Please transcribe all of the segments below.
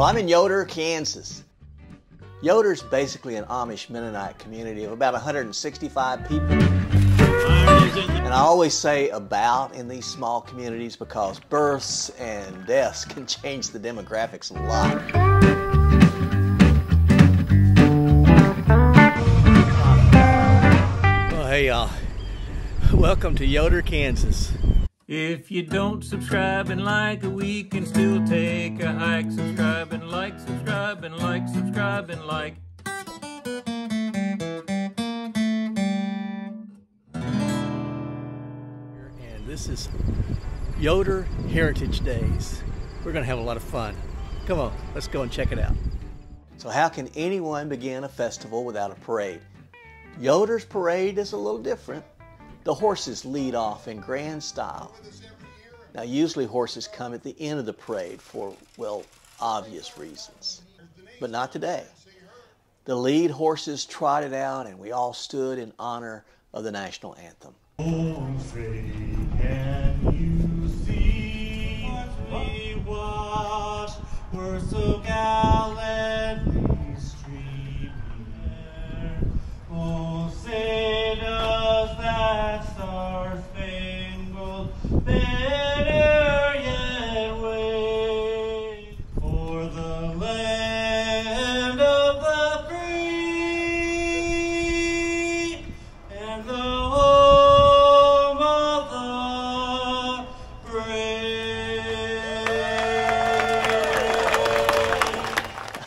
Well, I'm in Yoder, Kansas. Yoder's basically an Amish Mennonite community of about 165 people. And I always say about in these small communities because births and deaths can change the demographics a lot. Well, hey y'all. Welcome to Yoder, Kansas. If you don't subscribe and like, we can still take a hike. Subscribe and like, subscribe and like, subscribe and like. And this is Yoder Heritage Days. We're going to have a lot of fun. Come on, let's go and check it out. So, how can anyone begin a festival without a parade? Yoder's parade is a little different. The horses lead off in grand style. Now, usually horses come at the end of the parade for, well, obvious reasons. But not today. The lead horses trotted out, and we all stood in honor of the national anthem. Oh,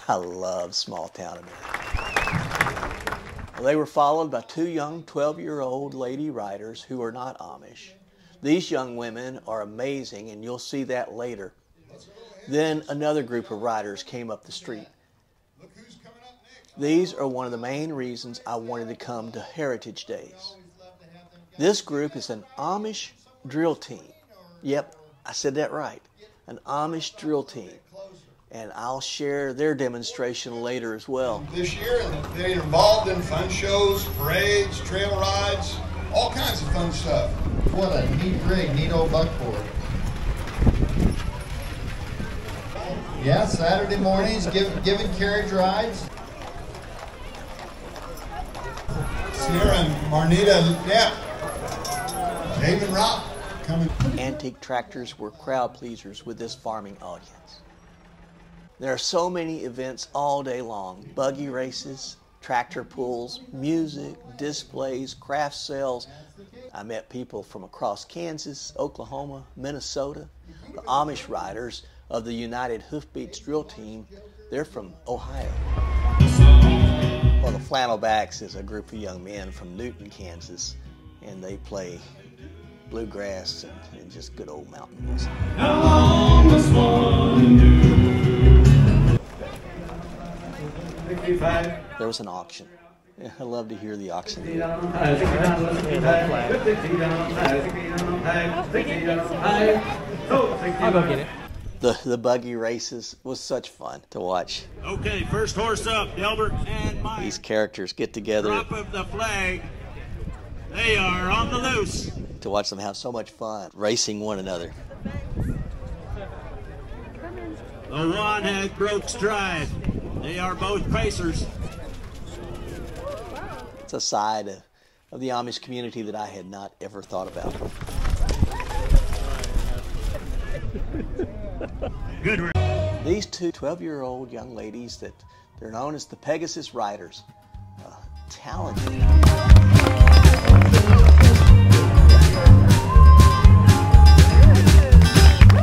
I love small town America. Well, they were followed by two young 12 year old lady riders who are not Amish. These young women are amazing, and you'll see that later. Then another group of riders came up the street. These are one of the main reasons I wanted to come to Heritage Days. This group is an Amish drill team. Yep, I said that right. An Amish drill team. And I'll share their demonstration later as well. this year, they're involved in fun shows, parades, trail rides, all kinds of fun stuff. What a neat rig, neat old buckboard. Yeah, Saturday mornings, give, giving carriage rides. Sierra and Marnita Knapp, David Rock coming. Antique tractors were crowd pleasers with this farming audience. There are so many events all day long buggy races, tractor pulls, music, displays, craft sales. I met people from across Kansas, Oklahoma, Minnesota. The Amish riders of the United Hoofbeats drill team, they're from Ohio. Well, the Flannelbacks is a group of young men from Newton, Kansas, and they play bluegrass and, and just good old mountain music. There was an auction. Yeah, I love to hear the auction. I'll go get it. The the buggy races was such fun to watch. Okay, first horse up, Delbert and Mike. These characters get together Drop of the flag. They are on the loose. to watch them have so much fun racing one another. The one has broke stride. They are both pacers. It's a side of, of the Amish community that I had not ever thought about. Good. These two 12 year old young ladies that they're known as the Pegasus Riders, uh, talented.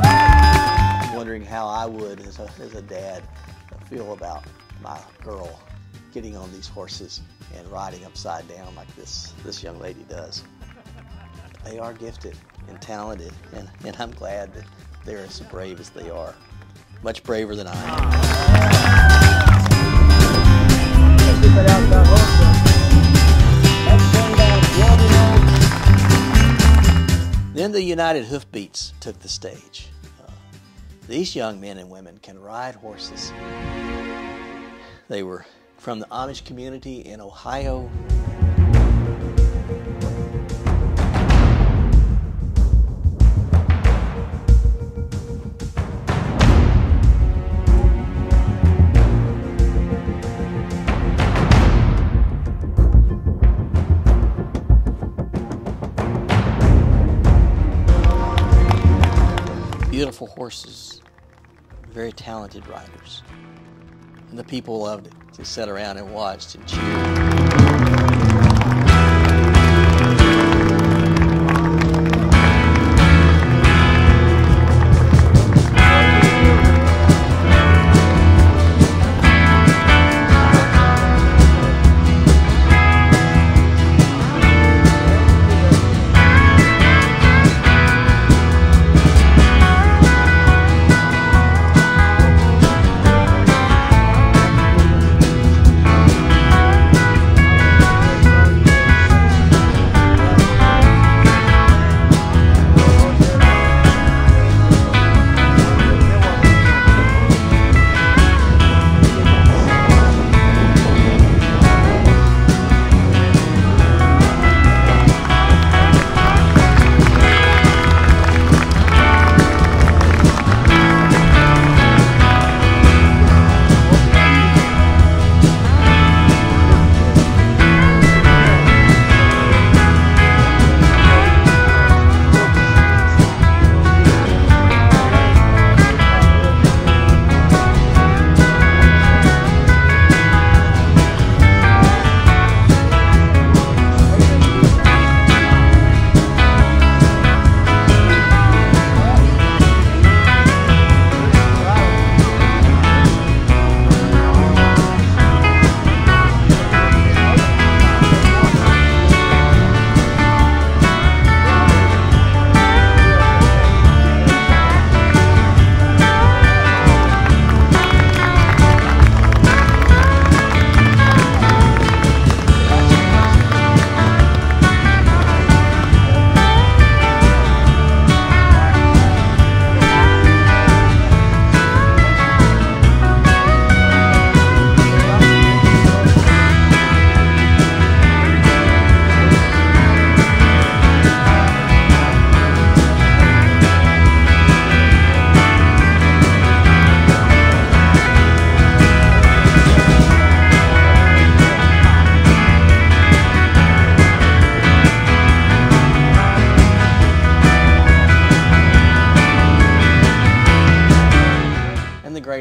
I'm wondering how I would, as a, as a dad, feel about my girl getting on these horses and riding upside down like this, this young lady does. They are gifted and talented, and, and I'm glad that they're as brave as they are. Much braver than I am. Then the United Hoofbeats took the stage. These young men and women can ride horses. They were from the Amish community in Ohio. beautiful horses very talented riders. And the people loved to sit around and watch and cheer.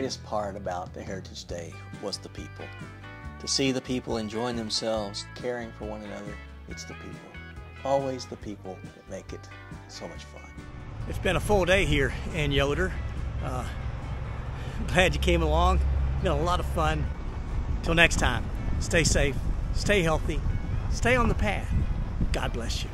Greatest part about the Heritage Day was the people. To see the people enjoying themselves, caring for one another, it's the people. Always the people that make it so much fun. It's been a full day here in Yoder. Uh, glad you came along. Been a lot of fun. Till next time, stay safe, stay healthy, stay on the path. God bless you.